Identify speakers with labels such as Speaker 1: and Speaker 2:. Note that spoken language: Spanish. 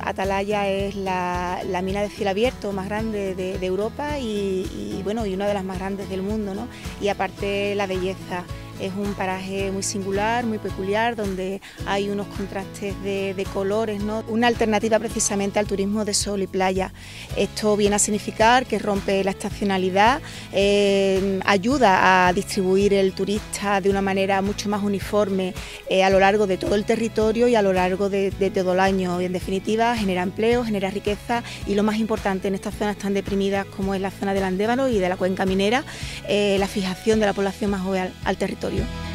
Speaker 1: atalaya es la, mina de cielo abierto más grande de, Europa y, bueno, y una de las más grandes del mundo, ¿no? Y aparte la belleza. Es un paraje muy singular, muy peculiar, donde hay unos contrastes de, colores, ¿no? una alternativa precisamente al turismo de sol y playa. Esto viene a significar que rompe la estacionalidad, eh, ayuda a distribuir el turista de una manera mucho más uniforme eh, a lo largo de todo el territorio y a lo largo de, todo el año. Y en definitiva, genera empleo, genera riqueza y lo más importante en estas zonas tan deprimidas como es la zona del Andévalo y de la cuenca minera, eh, la fijación de la población más joven al territorio. laboratorio.